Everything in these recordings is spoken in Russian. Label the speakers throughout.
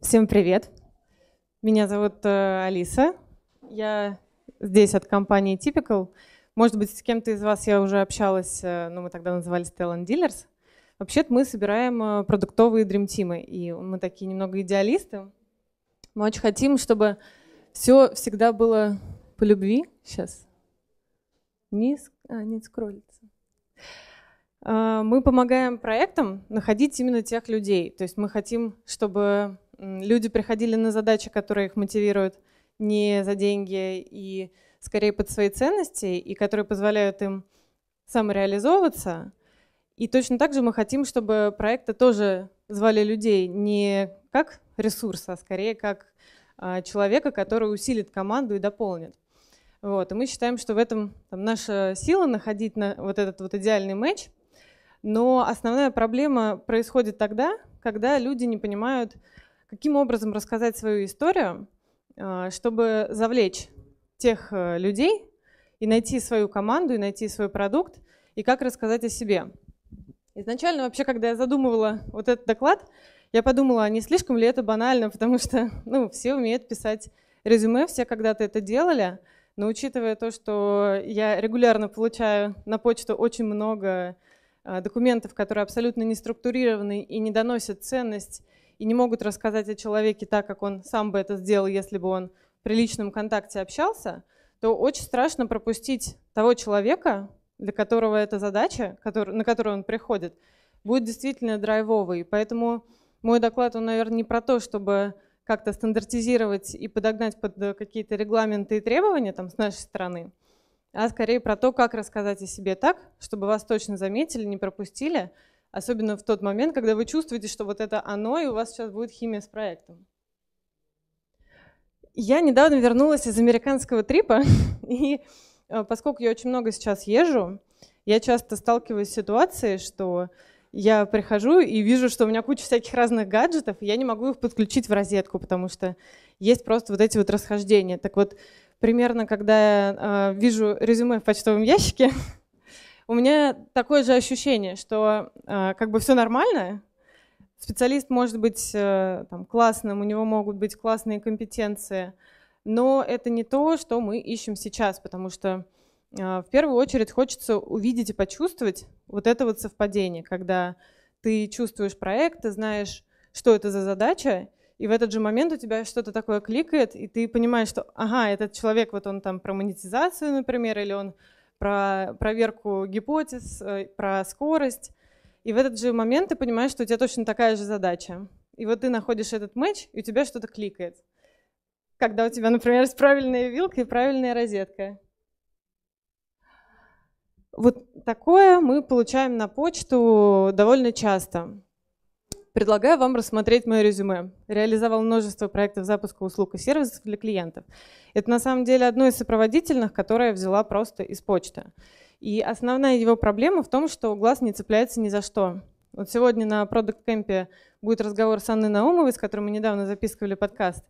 Speaker 1: Всем привет! Меня зовут э, Алиса. Я здесь от компании Typical. Может быть, с кем-то из вас я уже общалась, но мы тогда назывались Talent Dealers. Вообще-то мы собираем э, продуктовые дремтимы, и мы такие немного идеалисты. Мы очень хотим, чтобы все всегда было по любви. Сейчас. Не, а, не скроллится. Мы помогаем проектам находить именно тех людей. То есть мы хотим, чтобы люди приходили на задачи, которые их мотивируют не за деньги и скорее под свои ценности, и которые позволяют им самореализовываться. И точно так же мы хотим, чтобы проекты тоже звали людей не как ресурс, а скорее как а, человека, который усилит команду и дополнит. Вот. И мы считаем, что в этом там, наша сила находить на вот этот вот идеальный матч. Но основная проблема происходит тогда, когда люди не понимают, каким образом рассказать свою историю, а, чтобы завлечь тех э, людей и найти свою команду, и найти свой продукт, и как рассказать о себе. Изначально вообще, когда я задумывала вот этот доклад, я подумала, а не слишком ли это банально, потому что ну, все умеют писать резюме, все когда-то это делали, но учитывая то, что я регулярно получаю на почту очень много а, документов, которые абсолютно не структурированы и не доносят ценность и не могут рассказать о человеке так, как он сам бы это сделал, если бы он при личном контакте общался, то очень страшно пропустить того человека, для которого эта задача, на которую он приходит, будет действительно драйвовой. Поэтому мой доклад, он, наверное, не про то, чтобы как-то стандартизировать и подогнать под какие-то регламенты и требования там, с нашей стороны, а скорее про то, как рассказать о себе так, чтобы вас точно заметили, не пропустили, Особенно в тот момент, когда вы чувствуете, что вот это оно, и у вас сейчас будет химия с проектом. Я недавно вернулась из американского трипа, и э, поскольку я очень много сейчас езжу, я часто сталкиваюсь с ситуацией, что я прихожу и вижу, что у меня куча всяких разных гаджетов, и я не могу их подключить в розетку, потому что есть просто вот эти вот расхождения. Так вот, примерно, когда я э, вижу резюме в почтовом ящике, у меня такое же ощущение, что э, как бы все нормально, специалист может быть э, там, классным, у него могут быть классные компетенции, но это не то, что мы ищем сейчас, потому что э, в первую очередь хочется увидеть и почувствовать вот это вот совпадение, когда ты чувствуешь проект, ты знаешь, что это за задача, и в этот же момент у тебя что-то такое кликает, и ты понимаешь, что, ага, этот человек, вот он там про монетизацию, например, или он про проверку гипотез, э, про скорость. И в этот же момент ты понимаешь, что у тебя точно такая же задача. И вот ты находишь этот матч, и у тебя что-то кликает. Когда у тебя, например, есть правильная вилка и правильная розетка. Вот такое мы получаем на почту довольно часто. Предлагаю вам рассмотреть мое резюме. Реализовал множество проектов запуска услуг и сервисов для клиентов. Это на самом деле одно из сопроводительных, которое я взяла просто из почты. И основная его проблема в том, что глаз не цепляется ни за что. Вот сегодня на Product Camp будет разговор с Анной Наумовой, с которой мы недавно записывали подкаст.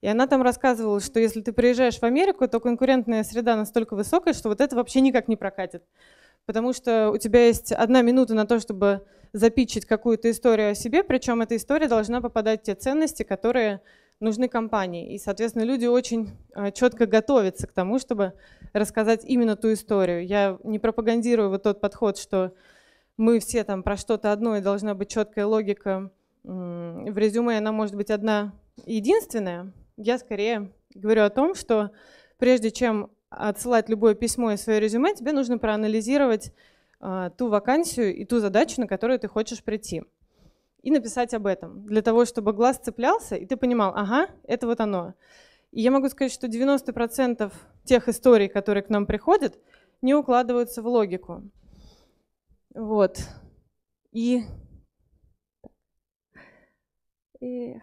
Speaker 1: И она там рассказывала, что если ты приезжаешь в Америку, то конкурентная среда настолько высокая, что вот это вообще никак не прокатит. Потому что у тебя есть одна минута на то, чтобы запичить какую-то историю о себе, причем эта история должна попадать в те ценности, которые нужны компании. И, соответственно, люди очень а, четко готовятся к тому, чтобы рассказать именно ту историю. Я не пропагандирую вот тот подход, что мы все там про что-то одно, и должна быть четкая логика. В резюме она может быть одна единственная. Я скорее говорю о том, что прежде чем отсылать любое письмо и свое резюме, тебе нужно проанализировать ту вакансию и ту задачу, на которую ты хочешь прийти. И написать об этом, для того, чтобы глаз цеплялся, и ты понимал, ага, это вот оно. И я могу сказать, что 90% тех историй, которые к нам приходят, не укладываются в логику. Вот. И... Эх.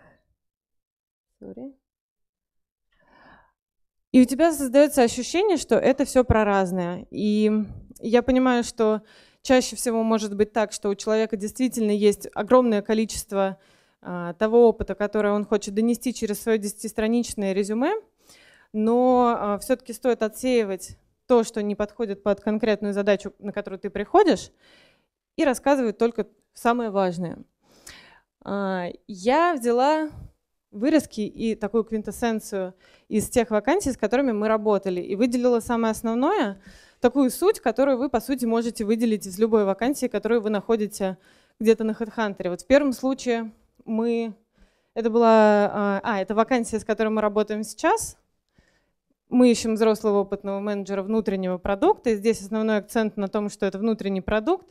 Speaker 1: И у тебя создается ощущение, что это все про разное. И я понимаю, что чаще всего может быть так, что у человека действительно есть огромное количество а, того опыта, который он хочет донести через свое десятистраничное резюме, но а, все-таки стоит отсеивать то, что не подходит под конкретную задачу, на которую ты приходишь, и рассказывать только самое важное. А, я взяла вырезки и такую квинтэссенцию из тех вакансий, с которыми мы работали, и выделила самое основное, такую суть, которую вы, по сути, можете выделить из любой вакансии, которую вы находите где-то на HeadHunter. Вот в первом случае мы... Это была... А, а, это вакансия, с которой мы работаем сейчас. Мы ищем взрослого опытного менеджера внутреннего продукта. И здесь основной акцент на том, что это внутренний продукт.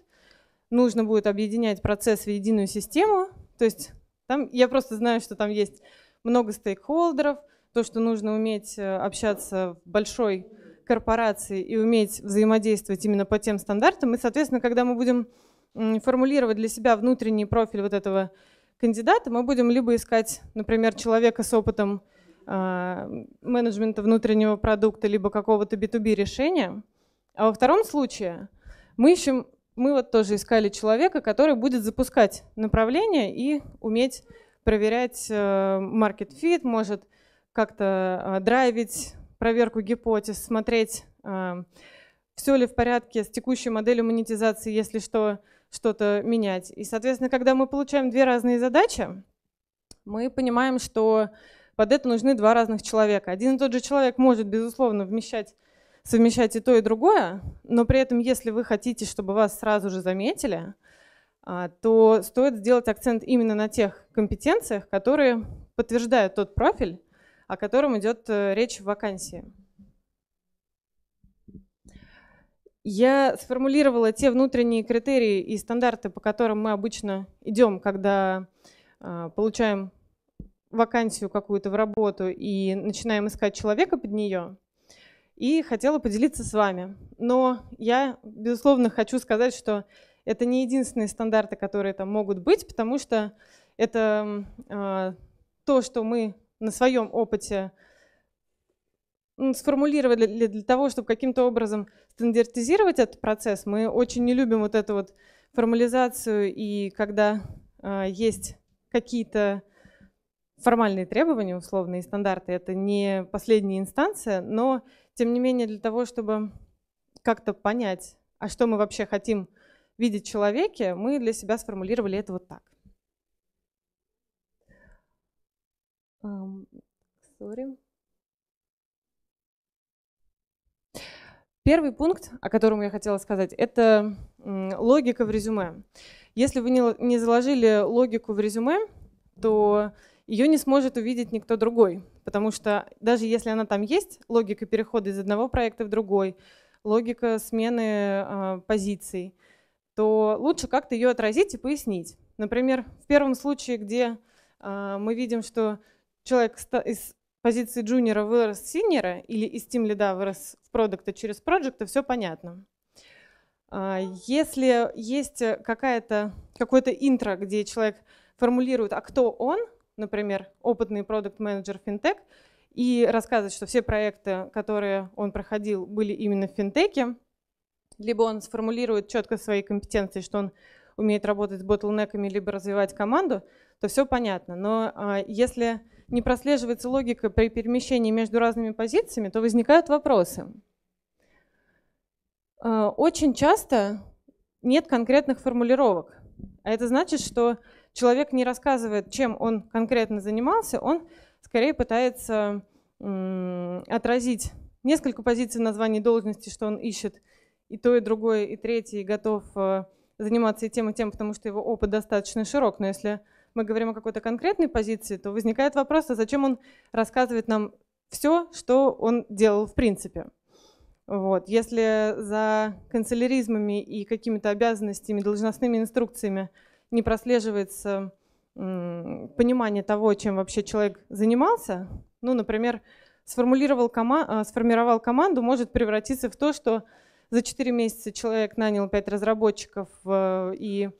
Speaker 1: Нужно будет объединять процесс в единую систему. То есть там, я просто знаю, что там есть много стейкхолдеров, то, что нужно уметь э, общаться в большой корпорации и уметь взаимодействовать именно по тем стандартам. И, соответственно, когда мы будем формулировать для себя внутренний профиль вот этого кандидата, мы будем либо искать, например, человека с опытом а, менеджмента внутреннего продукта, либо какого-то B2B решения. А во втором случае мы ищем, мы вот тоже искали человека, который будет запускать направление и уметь проверять э, market fit, может как-то а, драйвить проверку гипотез, смотреть, а, все ли в порядке с текущей моделью монетизации, если что, что-то менять. И, соответственно, когда мы получаем две разные задачи, мы понимаем, что под это нужны два разных человека. Один и тот же человек может, безусловно, вмещать, совмещать и то, и другое, но при этом, если вы хотите, чтобы вас сразу же заметили, а, то стоит сделать акцент именно на тех компетенциях, которые подтверждают тот профиль, о котором идет э, речь в вакансии. Я сформулировала те внутренние критерии и стандарты, по которым мы обычно идем, когда а, получаем вакансию какую-то в работу и начинаем искать человека под нее. И хотела поделиться с вами. Но я, безусловно, хочу сказать, что это не единственные стандарты, которые там могут быть, потому что это э, то, что мы на своем опыте сформулировали для, для того, чтобы каким-то образом стандартизировать этот процесс. Мы очень не любим вот эту вот формализацию, и когда э, есть какие-то формальные требования, условные стандарты, это не последняя инстанция, но тем не менее для того, чтобы как-то понять, а что мы вообще хотим видеть в человеке, мы для себя сформулировали это вот так. Sorry. Первый пункт, о котором я хотела сказать, это логика в резюме. Если вы не заложили логику в резюме, то ее не сможет увидеть никто другой, потому что даже если она там есть, логика перехода из одного проекта в другой, логика смены э, позиций, то лучше как-то ее отразить и пояснить. Например, в первом случае, где э, мы видим, что человек из позиции джуниора вырос в синьора или из тим лида вырос в продукта через проекта, все понятно. А, если есть какая-то, какое-то интро, где человек формулирует, а кто он, например, опытный продукт-менеджер финтех, и рассказывает, что все проекты, которые он проходил, были именно в финтеке, либо он сформулирует четко свои компетенции, что он умеет работать с ботлнеками, либо развивать команду, то все понятно. Но а, если не прослеживается логика при перемещении между разными позициями, то возникают вопросы. А, очень часто нет конкретных формулировок. А это значит, что человек не рассказывает, чем он конкретно занимался, он скорее пытается отразить несколько позиций в названии должности, что он ищет и то, и другое, и третье, и готов э, заниматься и тем, и тем, потому что его опыт достаточно широк. Но если мы говорим о какой-то конкретной позиции, то возникает вопрос, а зачем он рассказывает нам все, что он делал в принципе. Вот. Если за канцеляризмами и какими-то обязанностями, должностными инструкциями не прослеживается понимание того, чем вообще человек занимался, ну, например, сформулировал кома а, сформировал команду, может превратиться в то, что за 4 месяца человек нанял 5 разработчиков э, и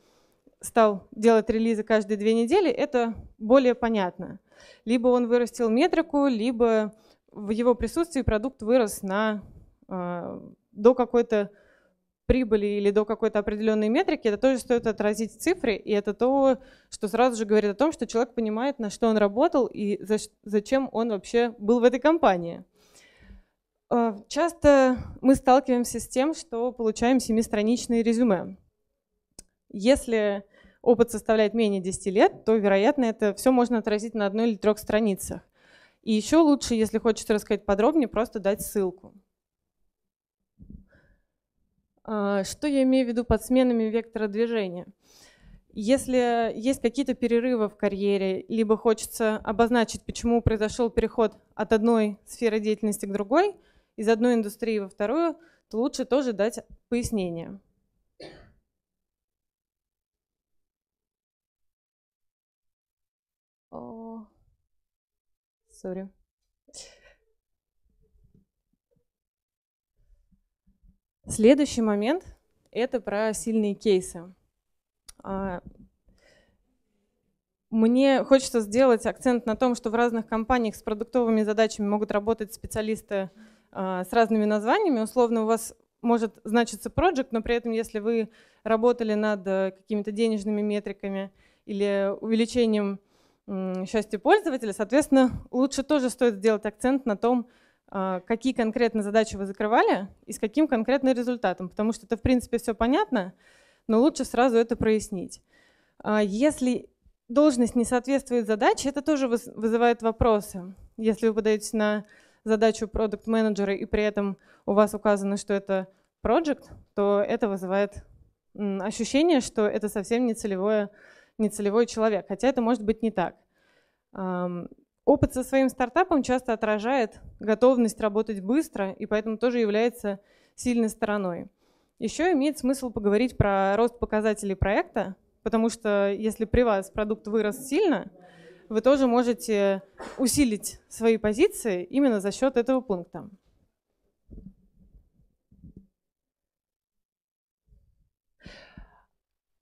Speaker 1: стал делать релизы каждые две недели, это более понятно. Либо он вырастил метрику, либо в его присутствии продукт вырос на, э, до какой-то прибыли или до какой-то определенной метрики, это тоже стоит отразить в цифре, и это то, что сразу же говорит о том, что человек понимает, на что он работал и за, зачем он вообще был в этой компании. Э, часто мы сталкиваемся с тем, что получаем семистраничные резюме. Если опыт составляет менее 10 лет, то, вероятно, это все можно отразить на одной или трех страницах. И еще лучше, если хочется рассказать подробнее, просто дать ссылку. А, что я имею в виду под сменами вектора движения? Если есть какие-то перерывы в карьере, либо хочется обозначить, почему произошел переход от одной сферы деятельности к другой, из одной индустрии во вторую, то лучше тоже дать пояснение. Сори. Следующий момент – это про сильные кейсы. А, мне хочется сделать акцент на том, что в разных компаниях с продуктовыми задачами могут работать специалисты а, с разными названиями. Условно у вас может значиться project, но при этом если вы работали над э, какими-то денежными метриками или увеличением счастья пользователя. Соответственно, лучше тоже стоит сделать акцент на том, а, какие конкретно задачи вы закрывали и с каким конкретным результатом, потому что это, в принципе, все понятно, но лучше сразу это прояснить. А, если должность не соответствует задаче, это тоже вызывает вопросы. Если вы подаетесь на задачу продукт менеджера и при этом у вас указано, что это project, то это вызывает ощущение, что это совсем не целевое нецелевой человек, хотя это может быть не так. Опыт со своим стартапом часто отражает готовность работать быстро и поэтому тоже является сильной стороной. Еще имеет смысл поговорить про рост показателей проекта, потому что если при вас продукт вырос сильно, вы тоже можете усилить свои позиции именно за счет этого пункта.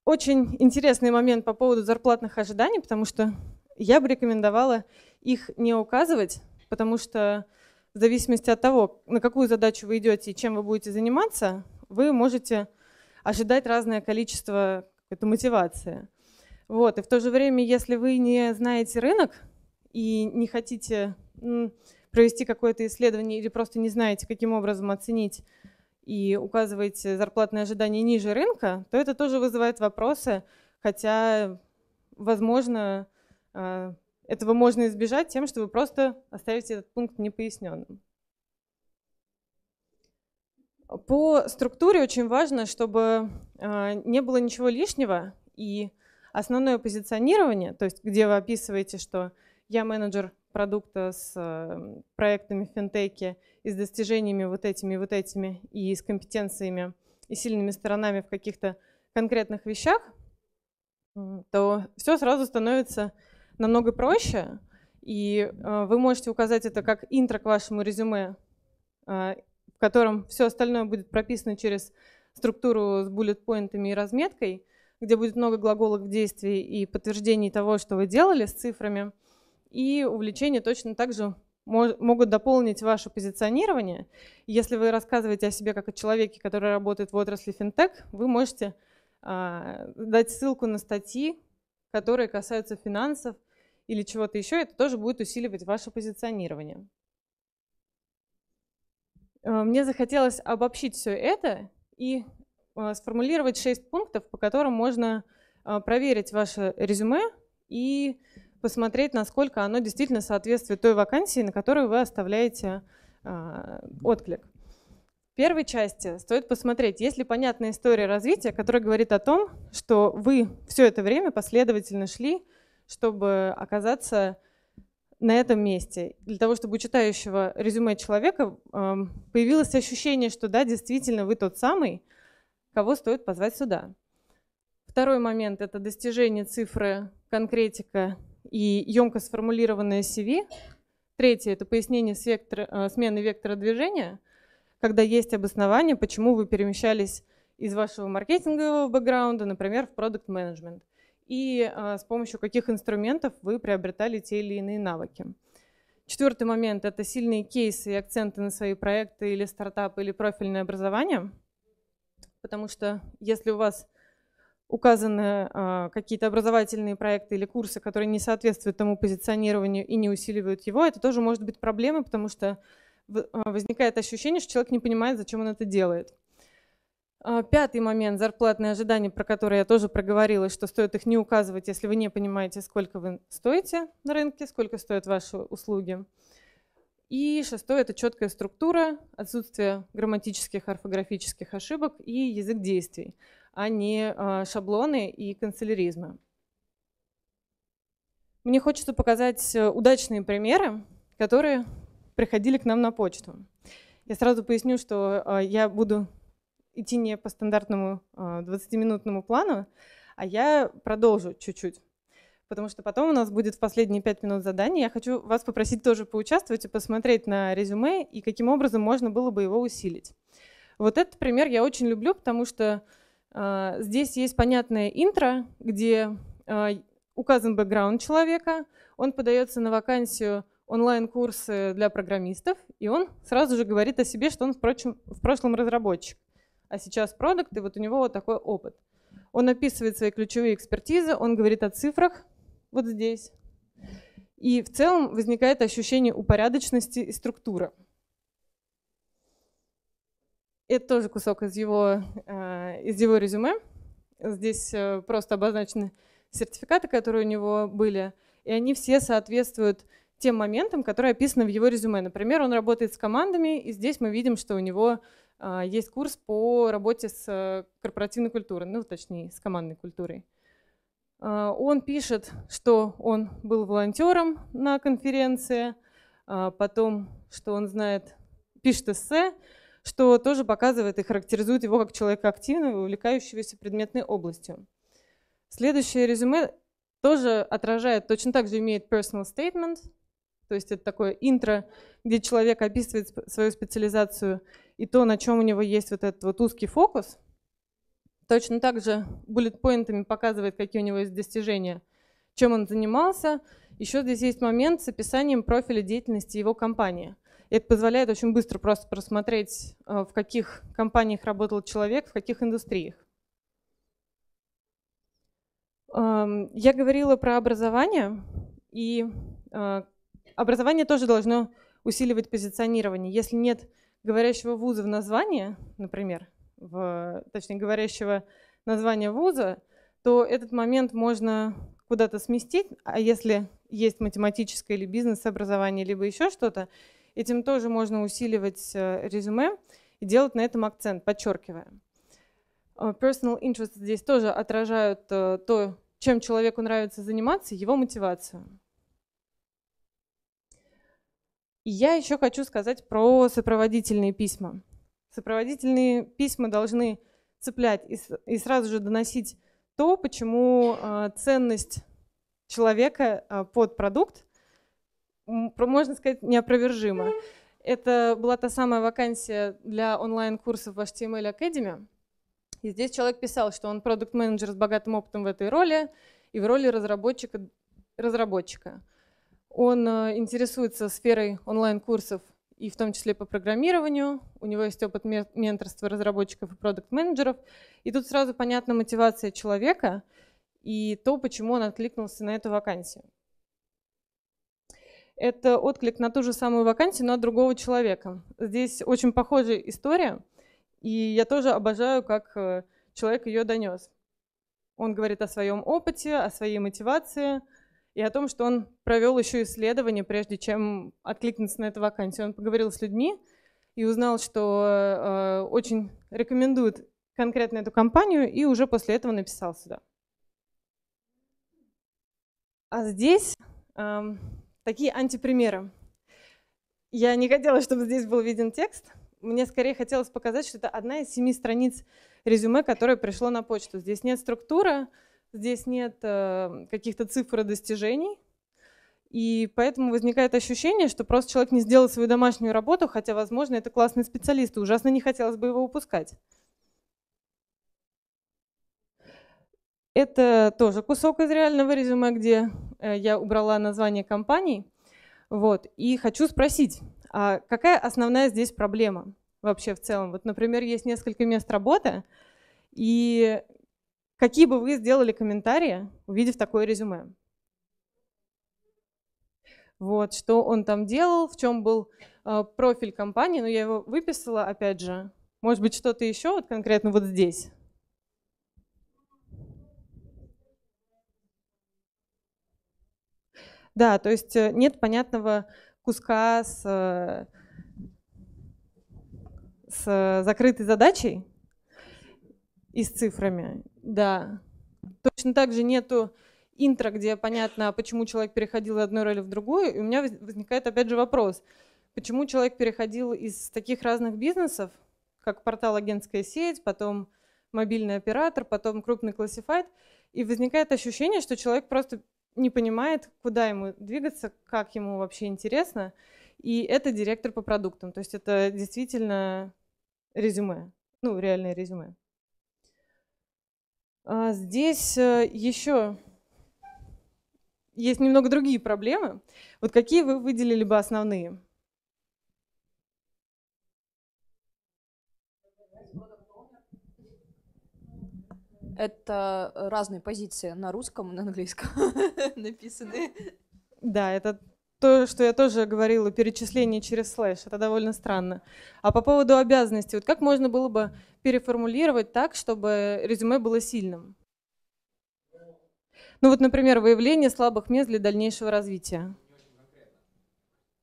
Speaker 1: Очень интересный момент по поводу зарплатных ожиданий, потому что я бы рекомендовала их не указывать, потому что в зависимости от того, на какую задачу вы идете и чем вы будете заниматься, вы можете ожидать разное количество это мотивации. Вот. И в то же время, если вы не знаете рынок и не хотите провести какое-то исследование или просто не знаете, каким образом оценить и указываете зарплатные ожидания ниже рынка, то это тоже вызывает вопросы, хотя, возможно, а, этого можно избежать тем, что вы просто оставите этот пункт непоясненным. По структуре очень важно, чтобы а, не было ничего лишнего, и основное позиционирование, то есть где вы описываете, что я менеджер продукта с э, проектами в финтеке и с достижениями вот этими, вот этими, и с компетенциями и сильными сторонами в каких-то конкретных вещах, то все сразу становится намного проще, и э, вы можете указать это как интро к вашему резюме, э, в котором все остальное будет прописано через структуру с буллет-поинтами и разметкой, где будет много глаголов в действии и подтверждений того, что вы делали с цифрами – и увлечения точно так же могут дополнить ваше позиционирование. Если вы рассказываете о себе как о человеке, который работает в отрасли финтех, вы можете а, дать ссылку на статьи, которые касаются финансов или чего-то еще. Это тоже будет усиливать ваше позиционирование. А, мне захотелось обобщить все это и а, сформулировать шесть пунктов, по которым можно а, проверить ваше резюме и посмотреть, насколько оно действительно соответствует той вакансии, на которую вы оставляете э, отклик. В первой части стоит посмотреть, есть ли понятная история развития, которая говорит о том, что вы все это время последовательно шли, чтобы оказаться на этом месте. Для того, чтобы у читающего резюме человека э, появилось ощущение, что да, действительно вы тот самый, кого стоит позвать сюда. Второй момент – это достижение цифры, конкретика и емко сформулированное CV. Третье – это пояснение с вектора, э, смены вектора движения, когда есть обоснование, почему вы перемещались из вашего маркетингового бэкграунда, например, в продукт менеджмент и а, с помощью каких инструментов вы приобретали те или иные навыки. Четвертый момент – это сильные кейсы и акценты на свои проекты или стартапы или профильное образование, потому что если у вас указаны а, какие-то образовательные проекты или курсы, которые не соответствуют тому позиционированию и не усиливают его, это тоже может быть проблемой, потому что а, возникает ощущение, что человек не понимает, зачем он это делает. А, пятый момент – зарплатные ожидания, про которые я тоже проговорила, что стоит их не указывать, если вы не понимаете, сколько вы стоите на рынке, сколько стоят ваши услуги. И шестое – это четкая структура, отсутствие грамматических, орфографических ошибок и язык действий, а не а, шаблоны и канцеляризмы. Мне хочется показать э, удачные примеры, которые приходили к нам на почту. Я сразу поясню, что а, я буду идти не по стандартному 20-минутному а, плану, а я продолжу чуть-чуть. Потому что потом у нас будет в последние 5 минут задание. Я хочу вас попросить тоже поучаствовать и посмотреть на резюме, и каким образом можно было бы его усилить. Вот этот пример я очень люблю, потому что здесь есть понятное интро, где э, указан бэкграунд человека, он подается на вакансию онлайн-курсы для программистов, и он сразу же говорит о себе, что он, впрочем, в прошлом разработчик а сейчас продукт, и вот у него вот такой опыт. Он описывает свои ключевые экспертизы, он говорит о цифрах вот здесь. И в целом возникает ощущение упорядоченности и структуры. Это тоже кусок из его, э, из его резюме. Здесь э, просто обозначены сертификаты, которые у него были, и они все соответствуют тем моментам, которые описаны в его резюме. Например, он работает с командами, и здесь мы видим, что у него а, есть курс по работе с э, корпоративной культурой, ну, точнее, с командной культурой. А, он пишет, что он был волонтером на конференции, а, потом, что он знает, пишет эссе, что тоже показывает и характеризует его как человека активного, увлекающегося предметной областью. Следующее резюме тоже отражает, точно так же имеет personal statement, то есть это такое интро, где человек описывает свою специализацию и то, на чем у него есть вот этот вот узкий фокус. Точно так же буллет-поинтами показывает, какие у него есть достижения, чем он занимался. Еще здесь есть момент с описанием профиля деятельности его компании. Это позволяет очень быстро просто просмотреть, э, в каких компаниях работал человек, в каких индустриях. Эм, я говорила про образование, и э, образование тоже должно усиливать позиционирование. Если нет говорящего вуза в названии, например, в, точнее говорящего названия вуза, то этот момент можно куда-то сместить, а если есть математическое или бизнес-образование, либо еще что-то, этим тоже можно усиливать э, резюме и делать на этом акцент, подчеркивая. Э, personal interest здесь тоже отражают э, то, чем человеку нравится заниматься, его мотивацию. И я еще хочу сказать про сопроводительные письма. Сопроводительные письма должны цеплять и, сразу же доносить то, почему ценность человека под продукт, можно сказать, неопровержима. Это была та самая вакансия для онлайн-курсов в HTML Academy. И здесь человек писал, что он продукт-менеджер с богатым опытом в этой роли и в роли разработчика. разработчика. Он э, интересуется сферой онлайн-курсов и в том числе по программированию. У него есть опыт менторства разработчиков и продукт-менеджеров. И тут сразу понятна мотивация человека и то, почему он откликнулся на эту вакансию. Это отклик на ту же самую вакансию, но от другого человека. Здесь очень похожая история, и я тоже обожаю, как э, человек ее донес. Он говорит о своем опыте, о своей мотивации – и о том, что он провел еще исследование, прежде чем откликнуться на эту вакансию. Он поговорил с людьми и узнал, что э, очень рекомендует конкретно эту компанию, и уже после этого написал сюда. А здесь э, такие антипримеры. Я не хотела, чтобы здесь был виден текст. Мне скорее хотелось показать, что это одна из семи страниц резюме, которое пришло на почту. Здесь нет структуры, здесь нет э, каких-то цифр и достижений, и поэтому возникает ощущение, что просто человек не сделал свою домашнюю работу, хотя, возможно, это классный специалист, и ужасно не хотелось бы его упускать. Это тоже кусок из реального резюме, где я убрала название компаний. Вот. И хочу спросить, а какая основная здесь проблема вообще в целом? Вот, например, есть несколько мест работы, и Какие бы вы сделали комментарии, увидев такое резюме? Вот, что он там делал, в чем был э, профиль компании, но ну, я его выписала, опять же, Может быть, что-то еще, вот конкретно вот здесь? Да, то есть э, нет понятного куска с, э, с закрытой задачей и с цифрами. Да. Точно так же нету интро, где понятно, почему человек переходил из одной роли в другую. И у меня возникает опять же вопрос, почему человек переходил из таких разных бизнесов, как портал агентская сеть, потом мобильный оператор, потом крупный классифайт, и возникает ощущение, что человек просто не понимает, куда ему двигаться, как ему вообще интересно. И это директор по продуктам. То есть это действительно резюме, ну, реальное резюме. А здесь э, еще есть немного другие проблемы. Вот какие вы выделили бы основные?
Speaker 2: Это разные позиции на русском и на английском написаны.
Speaker 1: Да, это то, что я тоже говорила, перечисление через слэш, это довольно странно. А по поводу обязанностей, вот как можно было бы переформулировать так, чтобы резюме было сильным? Ну вот, например, выявление слабых мест для дальнейшего развития.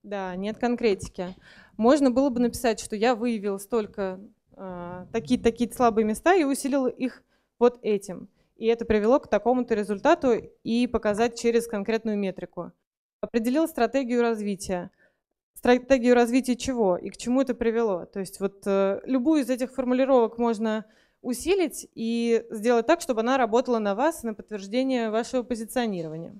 Speaker 1: Да, нет конкретики. Можно было бы написать, что я выявил столько э, такие-такие слабые места и усилил их вот этим. И это привело к такому-то результату и показать через конкретную метрику. Определил стратегию развития. Стратегию развития чего и к чему это привело? То есть вот э, любую из этих формулировок можно усилить и сделать так, чтобы она работала на вас, на подтверждение вашего позиционирования.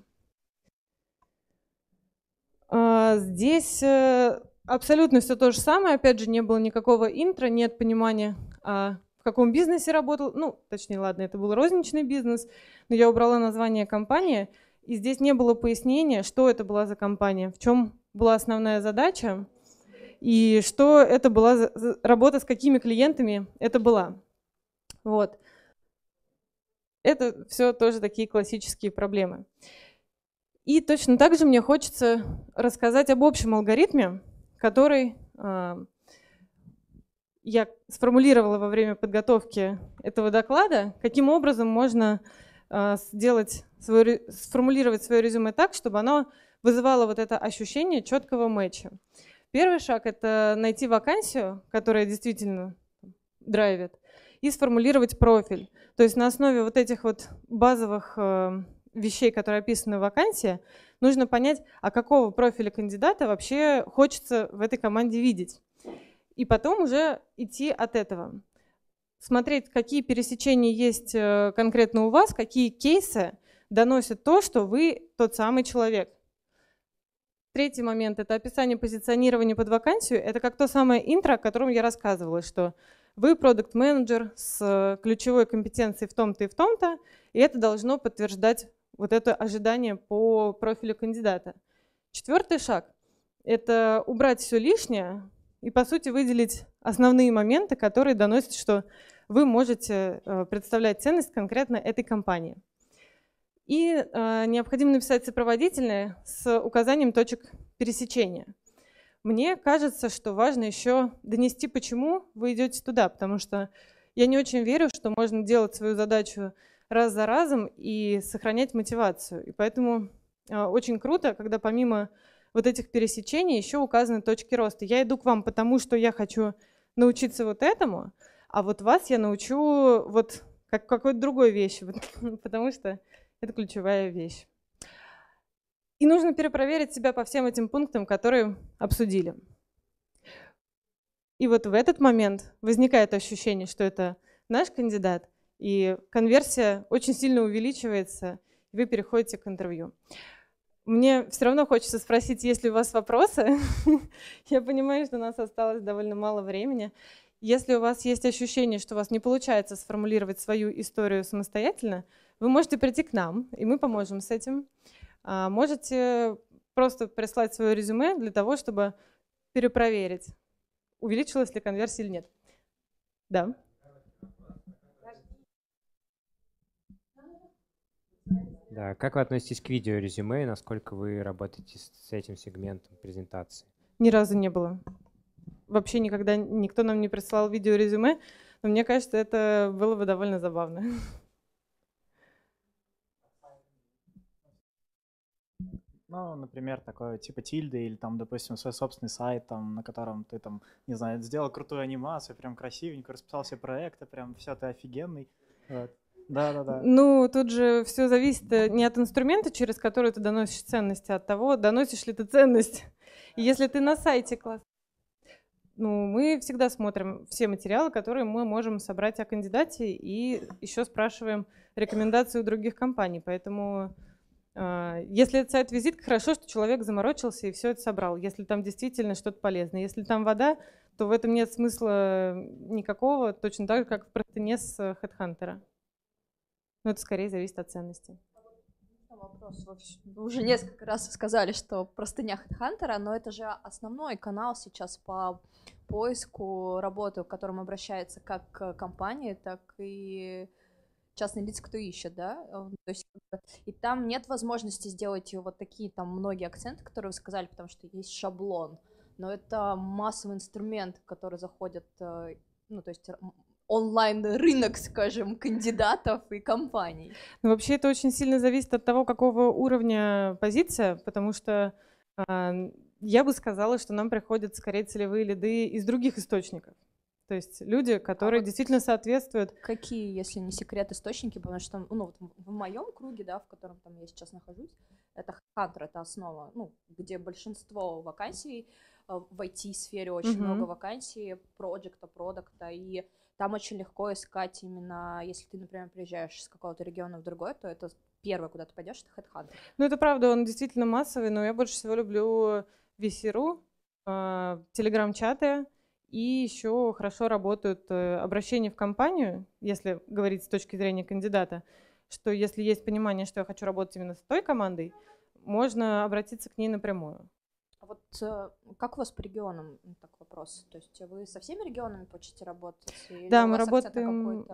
Speaker 1: А, здесь э, абсолютно все то же самое. Опять же, не было никакого интро, нет понимания а в каком бизнесе работал. Ну, точнее, ладно, это был розничный бизнес, но я убрала название компании, и здесь не было пояснения, что это была за компания, в чем была основная задача, и что это была за работа с какими клиентами это была. Вот. Это все тоже такие классические проблемы. И точно так же мне хочется рассказать об общем алгоритме, который а, я сформулировала во время подготовки этого доклада, каким образом можно а, сделать свое, сформулировать свое резюме так, чтобы оно вызывало вот это ощущение четкого матча. Первый шаг – это найти вакансию, которая действительно драйвит, и сформулировать профиль. То есть на основе вот этих вот базовых а, вещей, которые описаны в вакансии, нужно понять, а какого профиля кандидата вообще хочется в этой команде видеть и потом уже идти от этого. Смотреть, какие пересечения есть э, конкретно у вас, какие кейсы доносят то, что вы тот самый человек. Третий момент – это описание позиционирования под вакансию. Это как то самое интро, о котором я рассказывала, что вы продукт менеджер с ключевой компетенцией в том-то и в том-то, и это должно подтверждать вот это ожидание по профилю кандидата. Четвертый шаг – это убрать все лишнее, и, по сути, выделить основные моменты, которые доносят, что вы можете э, представлять ценность конкретно этой компании. И э, необходимо написать сопроводительное с указанием точек пересечения. Мне кажется, что важно еще донести, почему вы идете туда, потому что я не очень верю, что можно делать свою задачу раз за разом и сохранять мотивацию. И поэтому э, очень круто, когда помимо вот этих пересечений еще указаны точки роста. Я иду к вам потому, что я хочу научиться вот этому, а вот вас я научу вот как какой-то другой вещи, потому что это ключевая вещь. И нужно перепроверить себя по всем этим пунктам, которые обсудили. И вот в этот момент возникает ощущение, что это наш кандидат, и конверсия очень сильно увеличивается, и вы переходите к интервью. Мне все равно хочется спросить, есть ли у вас вопросы. Я понимаю, что у нас осталось довольно мало времени. Если у вас есть ощущение, что у вас не получается сформулировать свою историю самостоятельно, вы можете прийти к нам, и мы поможем с этим. А, можете просто прислать свое резюме для того, чтобы перепроверить, увеличилась ли конверсия или нет. Да.
Speaker 3: Да, как вы относитесь к видео резюме и насколько вы работаете с этим сегментом презентации?
Speaker 1: Ни разу не было. вообще никогда никто нам не присылал видеорезюме, но мне кажется, это было бы довольно забавно.
Speaker 4: Ну, например, такое типа тильды или там, допустим, свой собственный сайт, там, на котором ты там, не знаю, сделал крутую анимацию, прям красивенько, расписал все проекты, прям все, ты офигенный. Вот. Да, да, да.
Speaker 1: Ну, тут же все зависит э, не от инструмента, через который ты доносишь ценности, а от того, доносишь ли ты ценность. Если ты на сайте класс, ну, мы всегда смотрим все материалы, которые мы можем собрать о кандидате, и еще спрашиваем рекомендации у других компаний. Поэтому а, если это сайт-визитка, хорошо, что человек заморочился и все это собрал. Если там действительно что-то полезное. Если там вода, то в этом нет смысла никакого, точно так же, как в простыне с HeadHunter. Но это скорее зависит от ценности.
Speaker 2: Вопрос. Вы уже несколько раз сказали, что простыня HeadHunter, но это же основной канал сейчас по поиску работы, к которому обращается как компания, так и частные лица, кто ищет, да, э, то есть и там нет возможности сделать вот такие там многие акценты, которые вы сказали, потому что есть шаблон, но это массовый инструмент, который заходит, э, ну, то есть онлайн-рынок, скажем, кандидатов и компаний.
Speaker 1: Ну, вообще это очень сильно зависит от того, какого уровня позиция, потому что э, я бы сказала, что нам приходят скорее целевые лиды из других источников. То есть люди, которые а вот действительно соответствуют.
Speaker 2: Какие, если не секрет, источники? Потому что, ну, вот в моем круге, да, в котором там я сейчас нахожусь, это Хантер, это основа, ну, где большинство вакансий э, в IT-сфере очень mm-hmm. много вакансий, проекта, продукта, и там очень легко искать именно, если ты, например, приезжаешь с какого-то региона в другой, то это первое, куда ты пойдешь, это HeadHunter.
Speaker 1: Ну, это правда, он действительно массовый, но я больше всего люблю VC.ru, э, телеграм-чаты, и еще хорошо работают э, обращения в компанию, если говорить с точки зрения кандидата, что если есть понимание, что я хочу работать именно с той командой, можно обратиться к ней напрямую.
Speaker 2: Вот э, как у вас по регионам так вопрос? То есть вы со всеми регионами хочете работать?
Speaker 1: Или да, мы работаем.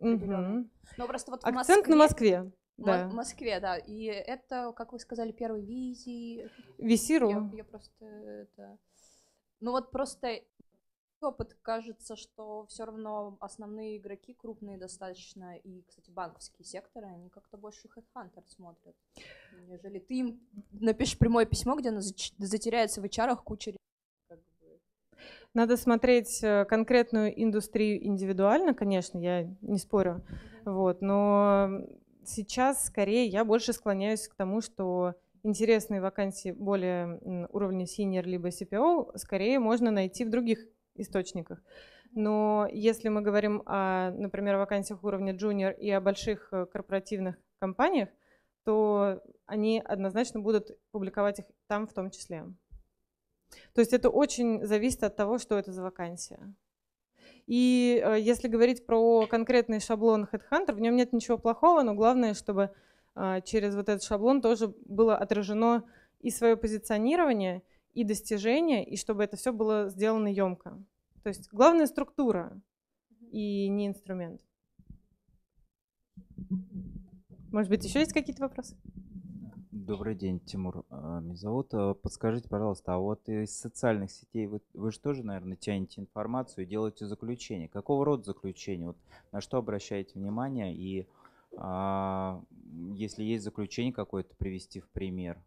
Speaker 1: Угу.
Speaker 2: Ну, просто вот
Speaker 1: Акцент
Speaker 2: Москве...
Speaker 1: на Москве.
Speaker 2: Да. В Москве, да. И это, как вы сказали, первый визи.
Speaker 1: Визиру.
Speaker 2: Я, я просто это. Ну вот просто опыт кажется, что все равно основные игроки крупные достаточно, и, кстати, банковские секторы, они как-то больше HeadHunter смотрят, нежели ты им напишешь прямое письмо, где затеряется в HR куча
Speaker 1: надо смотреть э, конкретную индустрию индивидуально, конечно, я не спорю. Mm-hmm. Вот, но сейчас скорее я больше склоняюсь к тому, что интересные вакансии более уровня senior либо CPO скорее можно найти в других источниках. Но если мы говорим о, например, вакансиях уровня junior и о больших э, корпоративных компаниях, то они однозначно будут публиковать их там в том числе. То есть это очень зависит от того, что это за вакансия. И э, если говорить про конкретный шаблон Headhunter, в нем нет ничего плохого, но главное, чтобы э, через вот этот шаблон тоже было отражено и свое позиционирование, и достижения, и чтобы это все было сделано емко. То есть главная структура и не инструмент. Может быть, еще есть какие-то вопросы?
Speaker 5: Добрый день, Тимур. А, меня зовут. А, подскажите, пожалуйста, а вот из социальных сетей вы, вы же тоже, наверное, тянете информацию и делаете заключение. Какого рода заключение? Вот на что обращаете внимание? И а, если есть заключение какое-то, привести в пример?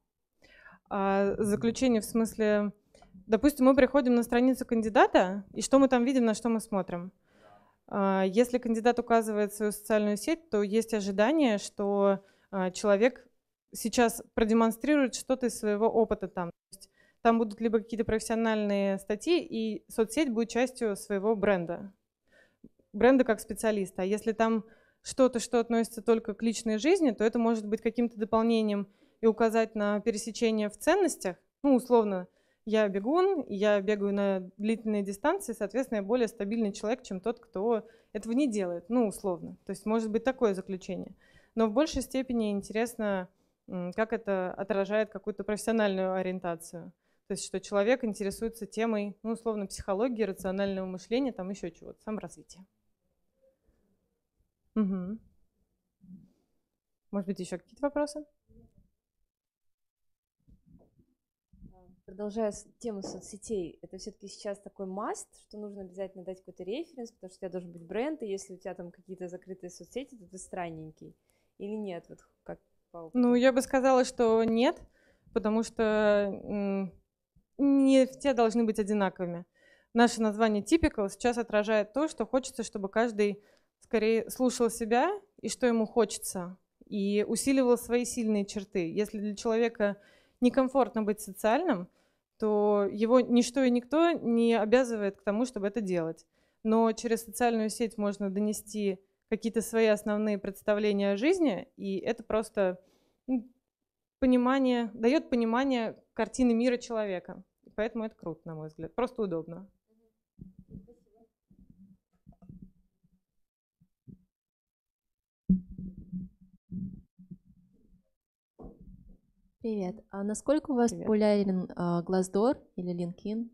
Speaker 1: А, заключение в смысле, допустим, мы приходим на страницу кандидата, и что мы там видим, на что мы смотрим? А, если кандидат указывает свою социальную сеть, то есть ожидание, что а, человек сейчас продемонстрирует что-то из своего опыта там. там будут либо какие-то профессиональные статьи, и соцсеть будет частью своего бренда. Бренда как специалиста. А если там что-то, что относится только к личной жизни, то это может быть каким-то дополнением и указать на пересечение в ценностях, ну, условно, я бегун, я бегаю на длительные дистанции, соответственно, я более стабильный человек, чем тот, кто этого не делает, ну, условно. То есть может быть такое заключение. Но в большей степени интересно, как это отражает какую-то профессиональную ориентацию. То есть что человек интересуется темой, ну, условно, психологии, рационального мышления, там еще чего-то, саморазвития. Угу. Может быть, еще какие-то вопросы?
Speaker 6: Продолжая тему соцсетей, это все-таки сейчас такой маст, что нужно обязательно дать какой-то референс, потому что у тебя должен быть бренд, и если у тебя там какие-то закрытые соцсети, то ты странненький. Или нет? Вот как по
Speaker 1: Ну, я бы сказала, что нет, потому что не все должны быть одинаковыми. Наше название Typical сейчас отражает то, что хочется, чтобы каждый скорее слушал себя и что ему хочется, и усиливал свои сильные черты. Если для человека некомфортно быть социальным, то его ничто и никто не обязывает к тому, чтобы это делать. Но через социальную сеть можно донести какие-то свои основные представления о жизни, и это просто ну, понимание, дает понимание картины мира человека. Поэтому это круто, на мой взгляд. Просто удобно.
Speaker 6: Привет. А насколько у вас Привет. популярен а, Glassdoor или LinkedIn?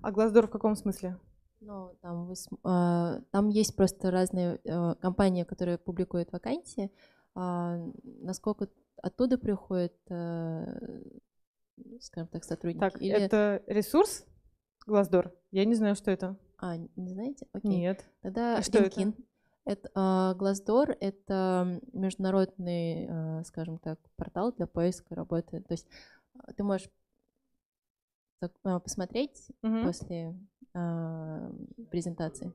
Speaker 1: А Glassdoor в каком смысле?
Speaker 6: Ну, там, вы, а, там есть просто разные а, компании, которые публикуют вакансии. А, насколько оттуда приходят, а, скажем так, сотрудники?
Speaker 1: Так, или... это ресурс Glassdoor? Я не знаю, что это.
Speaker 6: А, не знаете? Окей.
Speaker 1: Нет.
Speaker 6: Тогда а что LinkedIn. это? Это, uh, Glassdoor — это международный, uh, скажем так, портал для поиска работы. То есть uh, ты можешь посмотреть угу. после презентации.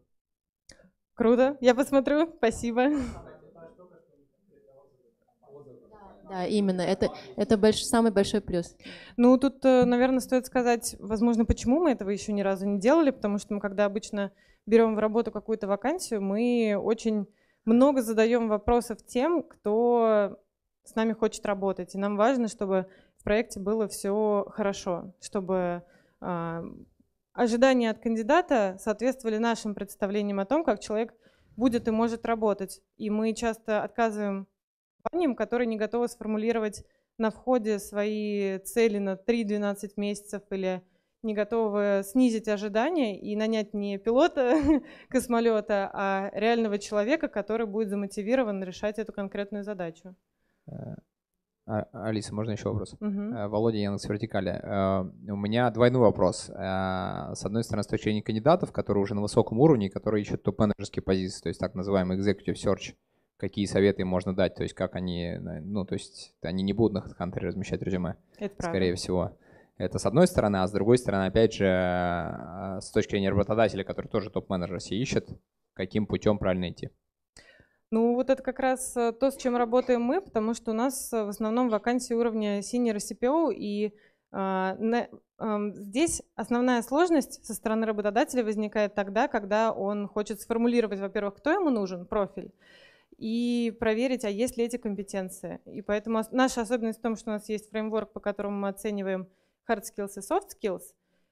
Speaker 1: Круто, я посмотрю, спасибо.
Speaker 6: Да, именно. Это, это больш, самый большой плюс.
Speaker 1: Ну, тут, э, наверное, стоит сказать, возможно, почему мы этого еще ни разу не делали, потому что мы, когда обычно берем в работу какую-то вакансию, мы очень много задаем вопросов тем, кто с нами хочет работать. И нам важно, чтобы в проекте было все хорошо, чтобы э, ожидания от кандидата соответствовали нашим представлениям о том, как человек будет и может работать. И мы часто отказываем компаниям, которые не готовы сформулировать на входе свои цели на 3-12 месяцев или не готовы снизить ожидания и нанять не пилота космолета, а реального человека, который будет замотивирован решать эту конкретную задачу. Э,
Speaker 7: а, Алиса, можно еще вопрос? Угу. Володя Яндекс Вертикали. Э, у меня двойной вопрос. С одной стороны, с точки зрения кандидатов, которые уже на высоком уровне, которые ищут топ-менеджерские позиции, то есть так называемый executive search, какие советы можно дать, то есть как они, ну, то есть они не будут на HeadHunter размещать резюме, Это скорее правда. всего. Это с одной стороны, а с другой стороны, опять же, э, с точки зрения работодателя, который тоже топ-менеджер себе ищет, каким путем правильно идти?
Speaker 1: Ну, вот это как раз э, то, с чем работаем мы, потому что у нас э, в основном вакансии уровня senior CPO, и э, на, э, здесь основная сложность со стороны работодателя возникает тогда, когда он хочет сформулировать, во-первых, кто ему нужен, профиль, и проверить, а есть ли эти компетенции. И поэтому наша особенность в том, что у нас есть фреймворк, по которому мы оцениваем hard skills и soft skills.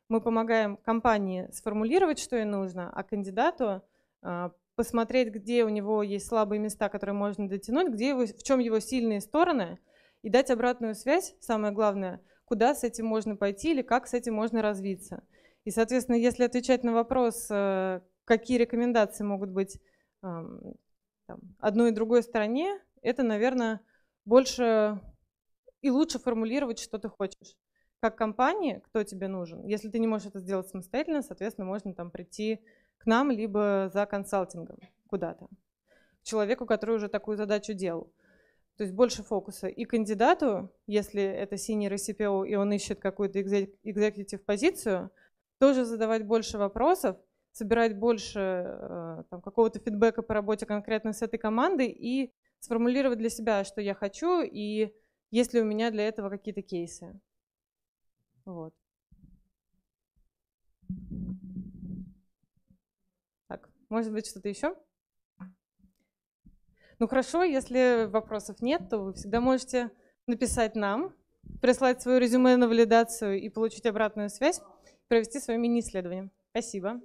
Speaker 1: Мы помогаем компании сформулировать, что ей нужно, а кандидату а, посмотреть, где у него есть слабые места, которые можно дотянуть, где его, в чем его сильные стороны, и дать обратную связь, самое главное, куда с этим можно пойти или как с этим можно развиться. И, соответственно, если отвечать на вопрос, э, какие рекомендации могут быть там, одной и другой стороне, это, наверное, больше и лучше формулировать, что ты хочешь как компании, кто тебе нужен. Если ты не можешь это сделать самостоятельно, соответственно, можно там прийти к нам, либо за консалтингом куда-то. К человеку, который уже такую задачу делал. То есть больше фокуса. И кандидату, если это senior CPO, и он ищет какую-то executive позицию, тоже задавать больше вопросов, собирать больше э, там, какого-то фидбэка по работе конкретно с этой командой и сформулировать для себя, что я хочу, и есть ли у меня для этого какие-то кейсы. Вот. Так, может быть, что-то еще? Ну хорошо, если вопросов нет, то вы всегда можете написать нам, прислать свое резюме на валидацию и получить обратную связь, провести свое мини-исследование. Спасибо.